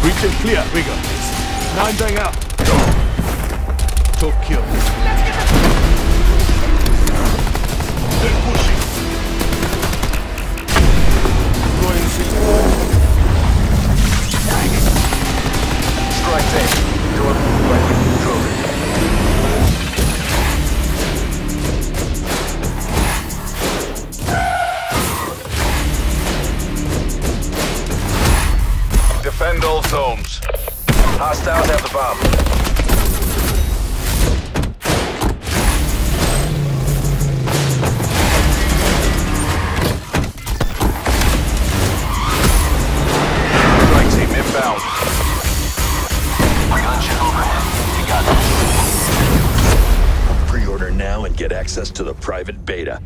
Breach clear. We got this. Nine bang out. Top kill. They're pushing. Six. Strike team. Door Defend all zones. Hostiles have the bomb. Strike team inbound. Pre-order now and get access to the private beta.